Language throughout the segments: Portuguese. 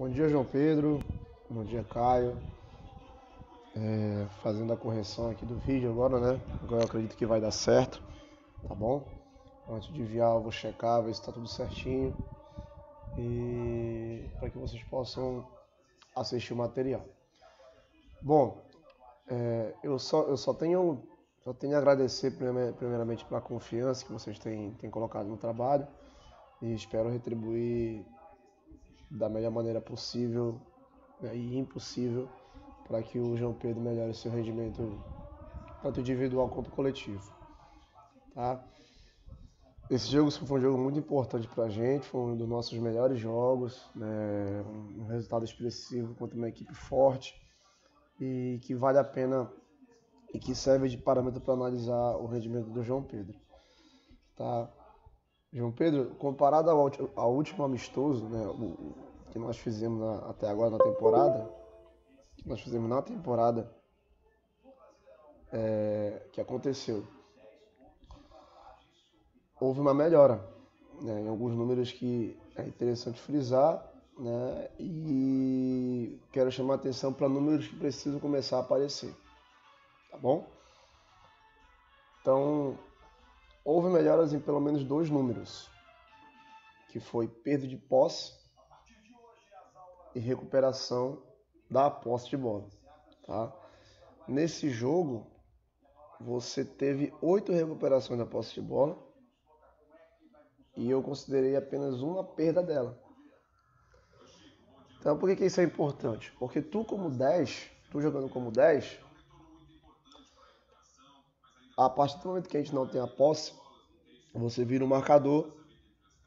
Bom dia, João Pedro. Bom dia, Caio. É, fazendo a correção aqui do vídeo agora, né? Agora eu acredito que vai dar certo, tá bom? Antes de enviar, eu vou checar, ver se está tudo certinho e para que vocês possam assistir o material. Bom, é, eu, só, eu só tenho só tenho a agradecer primeiramente pela confiança que vocês têm, têm colocado no trabalho e espero retribuir da melhor maneira possível né, e impossível para que o João Pedro melhore seu rendimento tanto individual quanto coletivo. Tá? Esse jogo foi um jogo muito importante para a gente, foi um dos nossos melhores jogos, né? um resultado expressivo contra uma equipe forte e que vale a pena e que serve de parâmetro para analisar o rendimento do João Pedro. Tá? João Pedro, comparado ao, ao último amistoso, né, o, que nós fizemos na, até agora na temporada, que nós fizemos na temporada é, que aconteceu, houve uma melhora né, em alguns números que é interessante frisar, né, e quero chamar a atenção para números que precisam começar a aparecer, tá bom? Então, houve melhoras em pelo menos dois números, que foi perda de posse e recuperação da posse de bola. Tá? Nesse jogo, você teve oito recuperações da posse de bola e eu considerei apenas uma perda dela. Então, por que, que isso é importante? Porque tu, como 10, tu jogando como 10, a partir do momento que a gente não tem a posse, você vira um marcador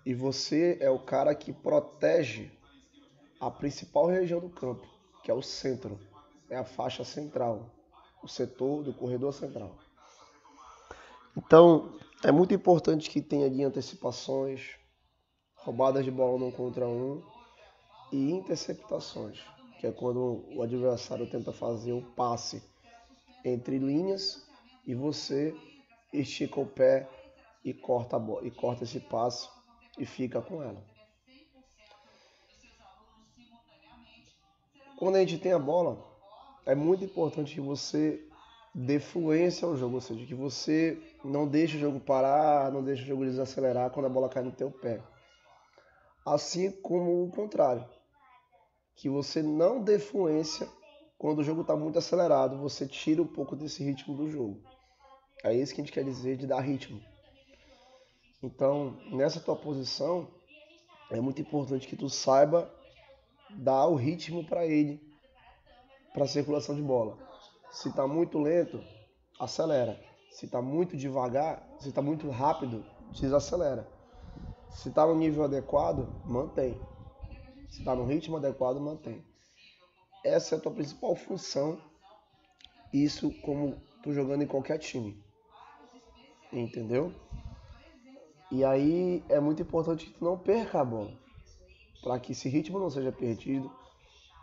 e você é o cara que protege a principal região do campo, que é o centro, é a faixa central, o setor do corredor central. Então, é muito importante que tenha ali antecipações, roubadas de bola um contra um e interceptações, que é quando o adversário tenta fazer o passe entre linhas e você estica o pé e corta, e corta esse passo e fica com ela. Quando a gente tem a bola, é muito importante que você dê fluência ao jogo, ou seja, que você não deixe o jogo parar, não deixe o jogo desacelerar quando a bola cai no teu pé. Assim como o contrário, que você não dê fluência quando o jogo está muito acelerado, você tira um pouco desse ritmo do jogo. É isso que a gente quer dizer de dar ritmo. Então, nessa tua posição, é muito importante que tu saiba dar o ritmo para ele, para a circulação de bola. Se está muito lento, acelera. Se está muito devagar, se está muito rápido, desacelera. Se está no nível adequado, mantém. Se está no ritmo adequado, mantém. Essa é a tua principal função. Isso como tu jogando em qualquer time entendeu? E aí é muito importante que tu não perca a bola, para que esse ritmo não seja perdido,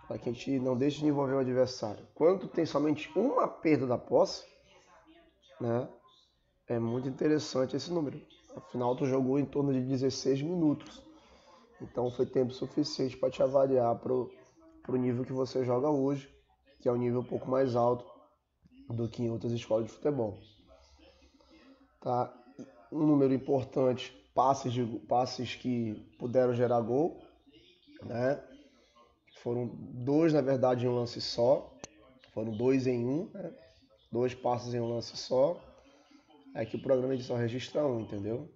para que a gente não deixe de envolver o adversário. Quando tem somente uma perda da posse, né, é muito interessante esse número. Afinal, tu jogou em torno de 16 minutos. Então foi tempo suficiente para te avaliar para o nível que você joga hoje, que é um nível um pouco mais alto do que em outras escolas de futebol tá? Um número importante, passes, de, passes que puderam gerar gol, né? Foram dois, na verdade, em um lance só. Foram dois em um, né? Dois passes em um lance só. É que o programa de só registra um, entendeu?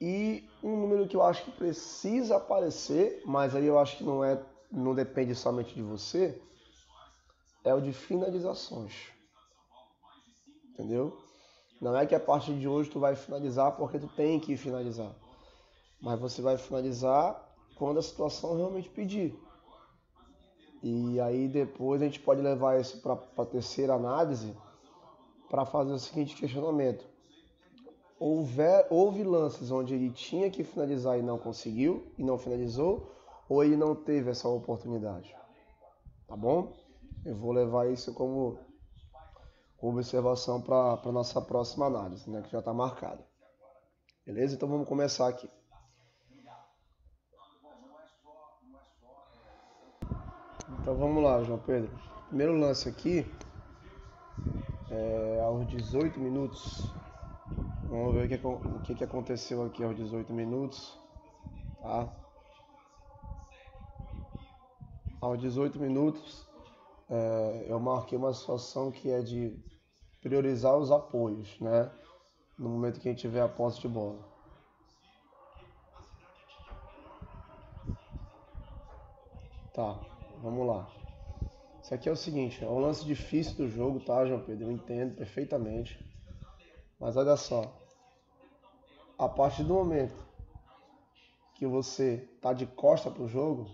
E um número que eu acho que precisa aparecer, mas aí eu acho que não é, não depende somente de você, é o de finalizações entendeu? Não é que a partir de hoje tu vai finalizar porque tu tem que finalizar, mas você vai finalizar quando a situação realmente pedir. E aí depois a gente pode levar isso para a terceira análise para fazer o seguinte questionamento. Houver, houve lances onde ele tinha que finalizar e não conseguiu, e não finalizou, ou ele não teve essa oportunidade. Tá bom? Eu vou levar isso como observação para a nossa próxima análise, né, que já está marcada. Beleza? Então vamos começar aqui. Então vamos lá, João Pedro. Primeiro lance aqui, é, aos 18 minutos. Vamos ver o que, o que, que aconteceu aqui aos 18 minutos. Tá? Aos 18 minutos, é, eu marquei uma situação que é de priorizar os apoios, né? No momento que a gente tiver a posse de bola. Tá, vamos lá. Isso aqui é o seguinte, é um lance difícil do jogo, tá, João Pedro? Eu entendo perfeitamente. Mas olha só. A partir do momento que você tá de costa pro jogo,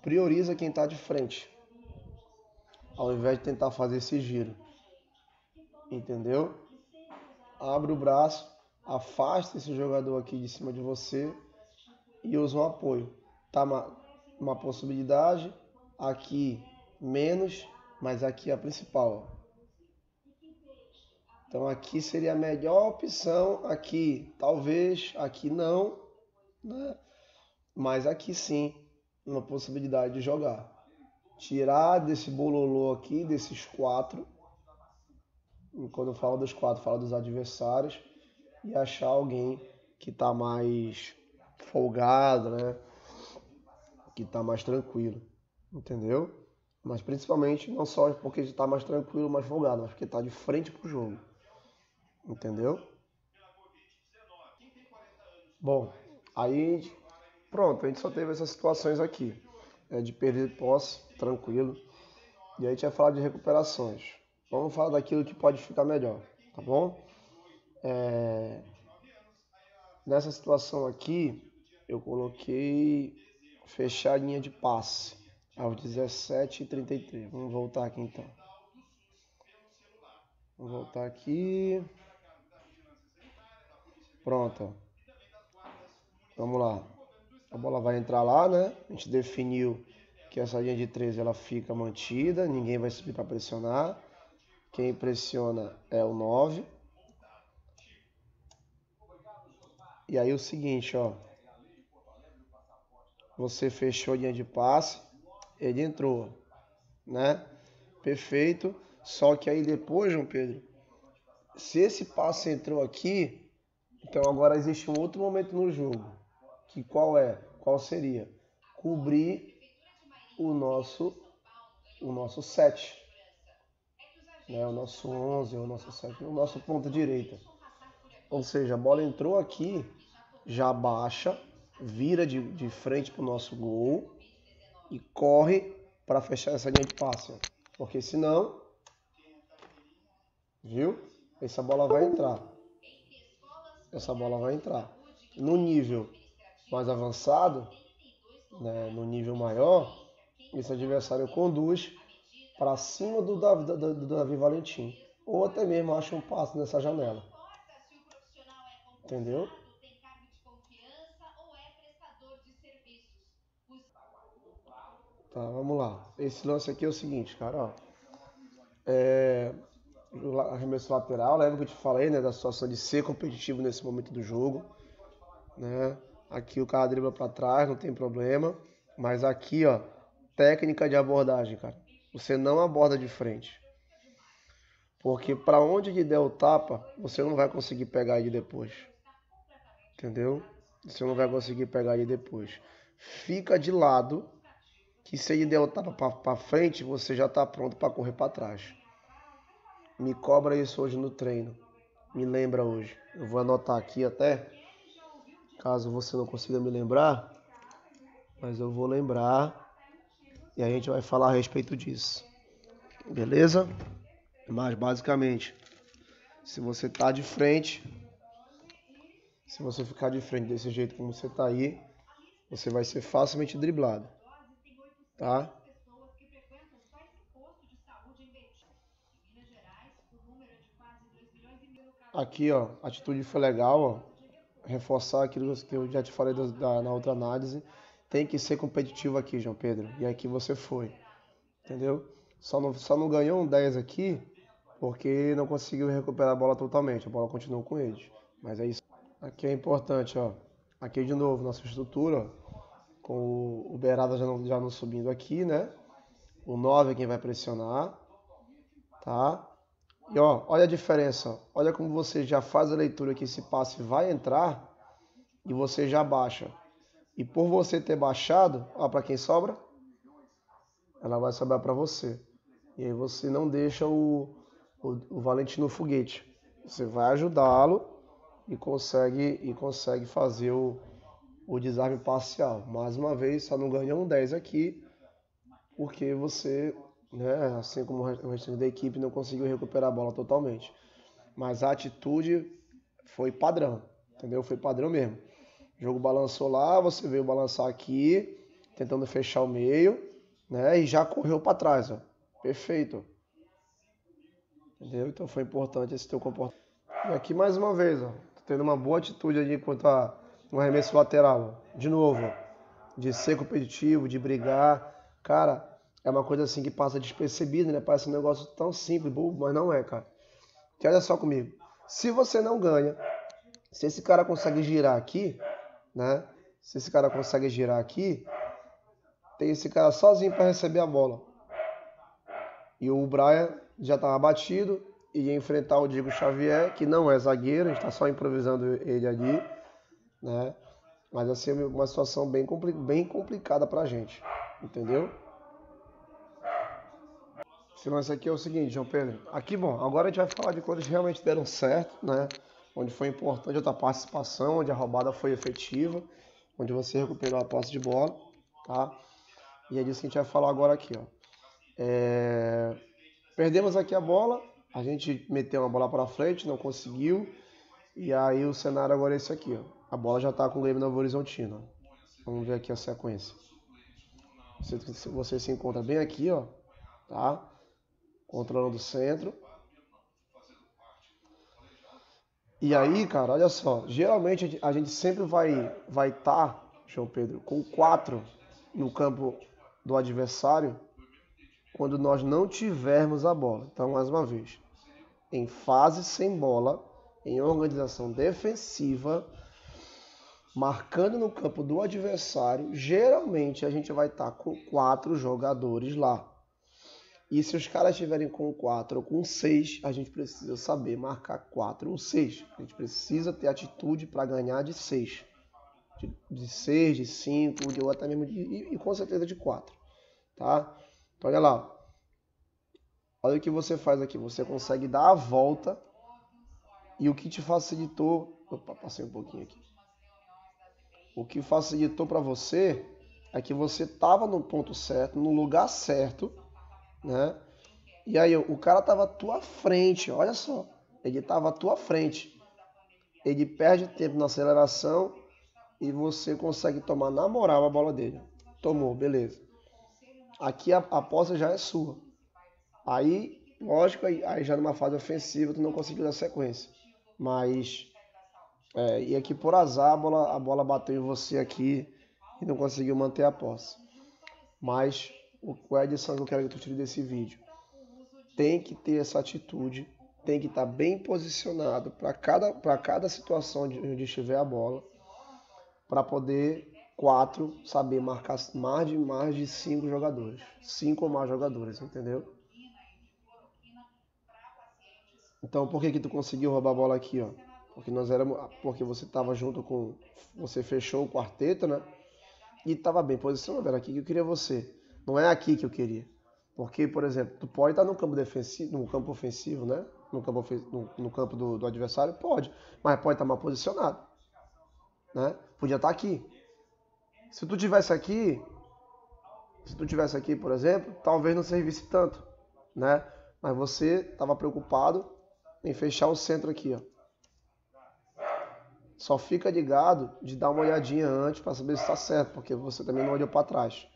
prioriza quem tá de frente. Ao invés de tentar fazer esse giro. Entendeu? Abre o braço, afasta esse jogador aqui de cima de você e usa um apoio. Tá uma, uma possibilidade aqui menos, mas aqui é a principal. Então aqui seria a melhor opção, aqui talvez, aqui não, né? mas aqui sim, uma possibilidade de jogar. Tirar desse bololô aqui, desses quatro, quando eu falo dos quatro, falo dos adversários, e achar alguém que está mais folgado, né? Que está mais tranquilo, entendeu? Mas principalmente não só porque está mais tranquilo, mais folgado, mas porque está de frente pro jogo. Entendeu? Bom, aí pronto, a gente só teve essas situações aqui. É, de perder posse, tranquilo. E aí a gente vai falar de recuperações. Vamos falar daquilo que pode ficar melhor, tá bom? É... Nessa situação aqui, eu coloquei fechar a linha de passe aos 17h33. Vamos voltar aqui então. Vamos voltar aqui. Pronto. Vamos lá. A bola vai entrar lá, né? A gente definiu que essa linha de 13 ela fica mantida, ninguém vai subir para pressionar. Quem pressiona é o 9. E aí o seguinte, ó. Você fechou a linha de passe ele entrou, né? Perfeito. Só que aí depois, João Pedro, se esse passe entrou aqui, então agora existe um outro momento no jogo. Que qual é? Qual seria? Cobrir o nosso o nosso 7. Né? O nosso 11, o nosso 7, o nosso ponta direita. Ou seja, a bola entrou aqui, já baixa, vira de, de frente para o nosso gol e corre para fechar essa linha de passe. Porque senão, viu? Essa bola vai entrar. Essa bola vai entrar. No nível mais avançado, né, no nível maior, esse adversário conduz para cima do Davi, do, Davi Valentim. Ou até mesmo acha um passe nessa janela. Entendeu? Tá, vamos lá. Esse lance aqui é o seguinte, cara, ó. É, arremesso lateral, lembra que eu te falei, né, da situação de ser competitivo nesse momento do jogo, né? Aqui o cara dribla para trás, não tem problema, mas aqui, ó, técnica de abordagem, cara. Você não aborda de frente. Porque para onde ele der o tapa, você não vai conseguir pegar ele depois. Entendeu? Você não vai conseguir pegar ele depois. Fica de lado que se ele der o tapa para frente, você já está pronto para correr para trás. Me cobra isso hoje no treino. Me lembra hoje. Eu vou anotar aqui até, caso você não consiga me lembrar, mas eu vou lembrar e a gente vai falar a respeito disso. Beleza? Mas basicamente, se você tá de frente, se você ficar de frente desse jeito como você tá aí, você vai ser facilmente driblado tá? Aqui, ó, a atitude foi legal, ó. Reforçar aquilo que eu já te falei da, da, na outra análise. Tem que ser competitivo aqui, João Pedro. E aqui você foi. Entendeu? Só não, só não ganhou um 10 aqui porque não conseguiu recuperar a bola totalmente. A bola continuou com eles. Mas é isso. Aqui é importante, ó. Aqui de novo, nossa estrutura, ó com o Beirada já não, já não subindo aqui, né? O 9 é quem vai pressionar, tá? E ó, olha a diferença. Olha como você já faz a leitura que esse passe vai entrar e você já baixa. E por você ter baixado, ó, para quem sobra, ela vai sobrar para você. E aí você não deixa o, o, o Valentino foguete. Você vai ajudá-lo e consegue e consegue fazer o, o desarme parcial. Mais uma vez, só não ganhou um 10 aqui, porque você, né, assim como o restante da equipe, não conseguiu recuperar a bola totalmente. Mas a atitude foi padrão, entendeu? Foi padrão mesmo. O jogo balançou lá, você veio balançar aqui, tentando fechar o meio, né? E já correu para trás, ó. Perfeito. Entendeu? Então foi importante esse teu comportamento. E aqui mais uma vez, ó, tendo uma boa atitude ali quanto a um arremesso lateral. Ó. De novo, ó, de ser competitivo, de brigar. Cara, é uma coisa assim que passa despercebida, né? Parece um negócio tão simples, bobo, mas não é, cara. Que olha só comigo. Se você não ganha, se esse cara consegue girar aqui, né? Se esse cara consegue girar aqui, tem esse cara sozinho para receber a bola. E o Brian já estava batido e ia enfrentar o Diego Xavier, que não é zagueiro, a gente está só improvisando ele ali, né? Mas assim, é uma situação bem, compli bem complicada para gente, entendeu? Esse lance aqui é o seguinte, João Pedro. Aqui, bom, agora a gente vai falar de coisas que realmente deram certo, né? onde foi importante a tua participação, onde a roubada foi efetiva, onde você recuperou a posse de bola, tá? E é disso que a gente vai falar agora aqui, ó. É... Perdemos aqui a bola, a gente meteu uma bola para frente, não conseguiu, e aí o cenário agora é esse aqui, ó. A bola já tá com o Grêmio Novo Horizontino. Vamos ver aqui a sequência. Você, você se encontra bem aqui, ó, tá? Controlando o centro. E aí, cara, olha só, geralmente a gente sempre vai vai estar, tá, João Pedro, com quatro no campo do adversário quando nós não tivermos a bola. Então, mais uma vez, em fase sem bola, em organização defensiva, marcando no campo do adversário, geralmente a gente vai estar tá com quatro jogadores lá. E se os caras estiverem com 4 ou com 6, a gente precisa saber marcar 4 ou 6. A gente precisa ter atitude para ganhar de 6. De 6, de 5, de, ou até mesmo de. E, e, com certeza de 4. Tá? Então olha lá. Olha o que você faz aqui. Você consegue dar a volta. E o que te facilitou. Opa, passei um pouquinho aqui. O que facilitou para você é que você estava no ponto certo, no lugar certo né? E aí o cara tava à tua frente, olha só, ele tava à tua frente. Ele perde tempo na aceleração e você consegue tomar na moral a bola dele. Tomou, beleza. Aqui a, posse já é sua. Aí, lógico, aí, aí já numa fase ofensiva tu não conseguiu dar sequência. Mas é, e aqui por azar a bola, a bola bateu em você aqui e não conseguiu manter a posse. Mas o Edson que eu quero que tu tire desse vídeo. Tem que ter essa atitude, tem que estar tá bem posicionado para cada, cada situação onde estiver a bola, para poder quatro saber marcar mais de mais de cinco jogadores, cinco ou mais jogadores, entendeu? Então, por que que tu conseguiu roubar a bola aqui, ó? Porque nós éramos, porque você estava junto com, você fechou o quarteto, né? E estava bem posicionado, era aqui que eu queria você. Não é aqui que eu queria. Porque, por exemplo, tu pode estar no campo defensivo, no campo ofensivo, né? No campo, no, no campo do, do, adversário, pode. Mas pode estar mal posicionado. Né? Podia estar aqui. Se tu tivesse aqui, se tu tivesse aqui, por exemplo, talvez não servisse tanto, né? Mas você estava preocupado em fechar o centro aqui, ó. Só fica ligado de dar uma olhadinha antes para saber se está certo, porque você também não olhou para trás,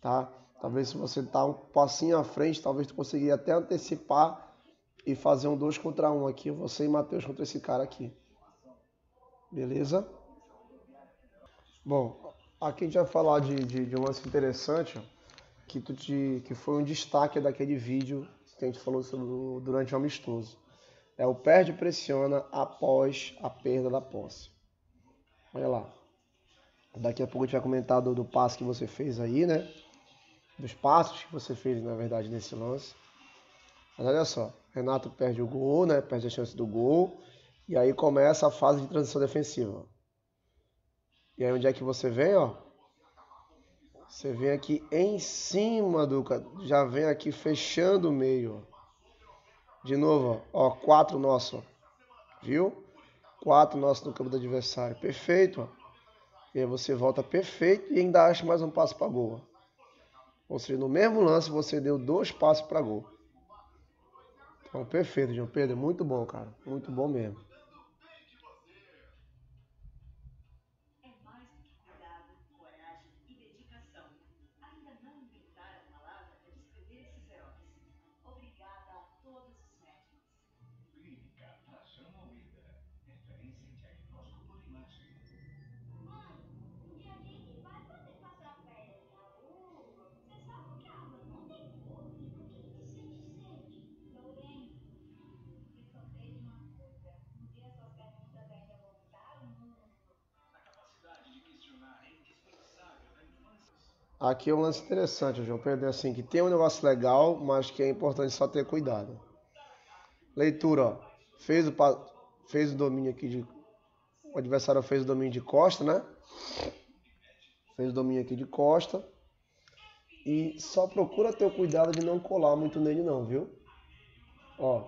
tá? Talvez se você tá um passinho à frente, talvez tu consiga até antecipar e fazer um 2 contra 1 um aqui, você e Matheus contra esse cara aqui. Beleza? Bom, aqui a gente vai falar de, de, de um lance interessante, que, tu te, que foi um destaque daquele vídeo que a gente falou sobre, durante o amistoso. É o perde-pressiona após a perda da posse. Olha lá. Daqui a pouco a gente vai comentar do, do passe que você fez aí, né? Dos passos que você fez, na verdade, nesse lance. Mas olha só, Renato perde o gol, né? Perde a chance do gol. E aí começa a fase de transição defensiva. E aí onde é que você vem, ó? Você vem aqui em cima do. Já vem aqui fechando o meio. De novo, ó. quatro nosso. Viu? Quatro nossos no campo do adversário. Perfeito, ó. E aí você volta perfeito e ainda acha mais um passo para gol. Ou seja, no mesmo lance você deu dois passos para gol. Então, perfeito, João Pedro. Muito bom, cara. Muito bom mesmo. Aqui é um lance interessante, João Pedro, assim, que tem um negócio legal, mas que é importante só ter cuidado. Leitura, ó. Fez o, fez o domínio aqui de... O adversário fez o domínio de costa, né? Fez o domínio aqui de costa. E só procura ter o cuidado de não colar muito nele não, viu? Ó.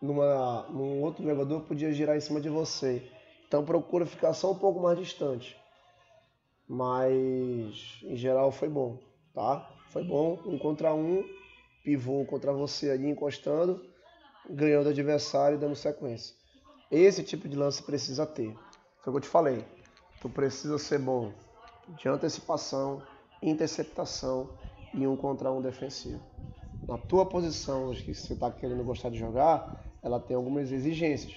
Numa, num outro jogador podia girar em cima de você. Então procura ficar só um pouco mais distante mas em geral foi bom, tá? Foi bom, um contra um, pivô contra você ali encostando, ganhando adversário e dando sequência. Esse tipo de lance precisa ter. Foi o que eu te falei. Tu precisa ser bom de antecipação, interceptação e um contra um defensivo. Na tua posição, acho que você está querendo gostar de jogar, ela tem algumas exigências.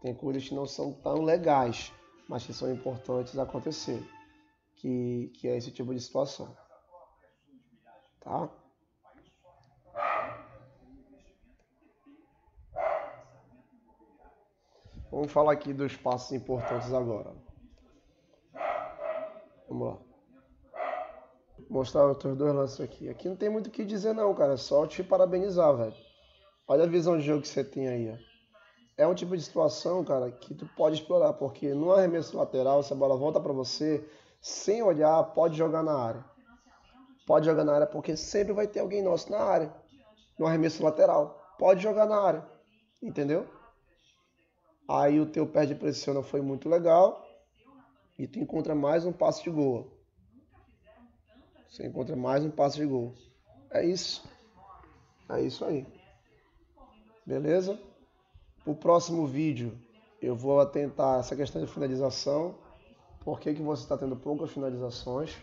Tem coisas que não são tão legais, mas que são importantes acontecer que, que é esse tipo de situação. Tá? Vamos falar aqui dos passos importantes agora. Vamos lá. Vou mostrar os teus dois lances aqui. Aqui não tem muito o que dizer não, cara. É só te parabenizar, velho. Olha a visão de jogo que você tem aí, ó. É um tipo de situação, cara, que tu pode explorar, porque no arremesso lateral, se a bola volta para você, sem olhar, pode jogar na área. Pode jogar na área porque sempre vai ter alguém nosso na área. No arremesso lateral. Pode jogar na área. Entendeu? Aí o teu pé de pressiona foi muito legal. E tu encontra mais um passe de gol. Você encontra mais um passe de gol. É isso. É isso aí. Beleza? O próximo vídeo eu vou atentar essa questão de finalização por que, que você está tendo poucas finalizações,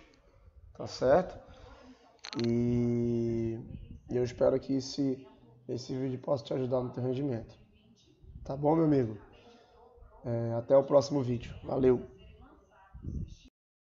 tá certo? E eu espero que esse, esse vídeo possa te ajudar no teu rendimento. Tá bom, meu amigo? É, até o próximo vídeo. Valeu!